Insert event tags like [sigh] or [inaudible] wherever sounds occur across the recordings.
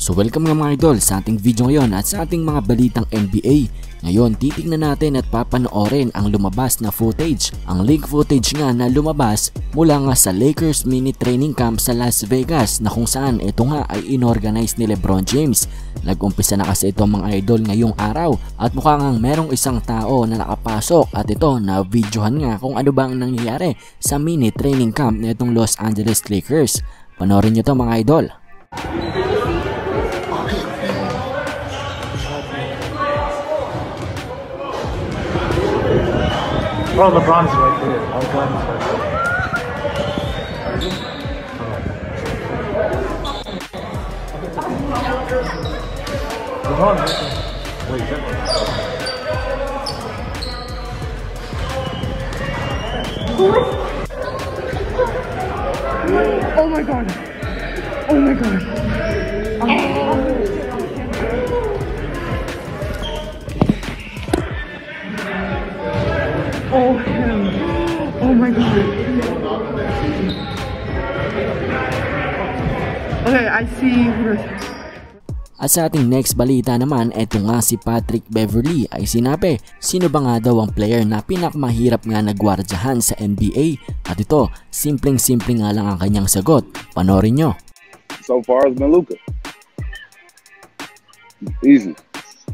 So welcome nga mga idol sa ating video ngayon at sa ating mga balitang NBA. Ngayon titignan natin at papanoorin ang lumabas na footage. Ang leak footage nga na lumabas mula nga sa Lakers mini training camp sa Las Vegas na kung saan ito nga ay inorganize ni Lebron James. Nag-umpisa na kasi ito mga idol ngayong araw at mukha nga merong isang tao na nakapasok at ito na videohan nga kung ano bang nangyayari sa mini training camp na itong Los Angeles Lakers. Panoorin nyo to mga idol. Oh, LeBron's right there. Oh, LeBron's right there. LeBron's right there. Wait, that Oh my god. Oh my god. Oh him. Oh my god. Okay, I see At sa ating next balita naman, eto nga si Patrick Beverly ay sinabi, sino ba nga daw ang player na pinakamahirap nga nagwardyahan sa NBA? At ito, simpleng-simple nga lang ang kanyang sagot. Panorin nyo. so far it's been Luca. Easy.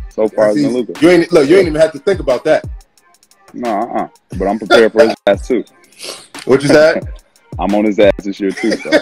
So far it's been. Luca. You ain't look. You ain't even have to think about that. No, uh-uh. But I'm prepared for his [laughs] ass too. What you said? [laughs] I'm on his ass this year too. So. [laughs]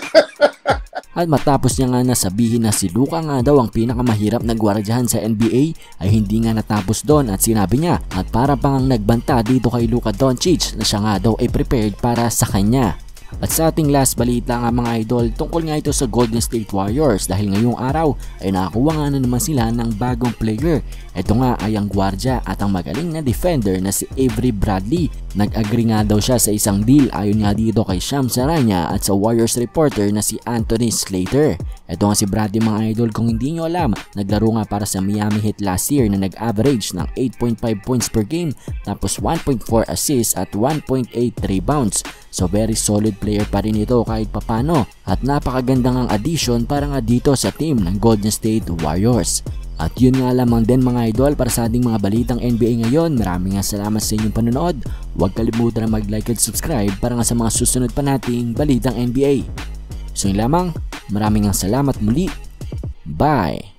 At matapos niya nga nasabihin na si Luka nga daw ang pinakamahirap na gwardyahan sa NBA ay hindi nga natapos doon at sinabi niya at para pang ang nagbanta dito kay Luka Doncic na siya nga daw ay prepared para sa kanya. At sa ating last balita nga mga idol, tungkol nga ito sa Golden State Warriors dahil ngayong araw ay nakakuha nga na naman sila ng bagong player. Ito nga ay ang gwardya at ang magaling na defender na si Avery Bradley. Nag-agree nga daw siya sa isang deal ayon nga dito kay Sham Saranya at sa Warriors reporter na si Anthony Slater. Ito nga si Bradley mga idol kung hindi nyo alam, naglaro nga para sa Miami Heat last year na nag-average ng 8.5 points per game tapos 1.4 assists at 1.8 rebounds. So very solid player pa rin ito kahit papano at napakagandang ang addition para nga dito sa team ng Golden State Warriors. At yun nga lamang din mga idol para sa ating mga balitang NBA ngayon. Maraming nga salamat sa inyong panonood. Huwag kalimutan na mag-like at subscribe para nga sa mga susunod pa nating balitang NBA. So yun lamang, maraming nga salamat muli. Bye!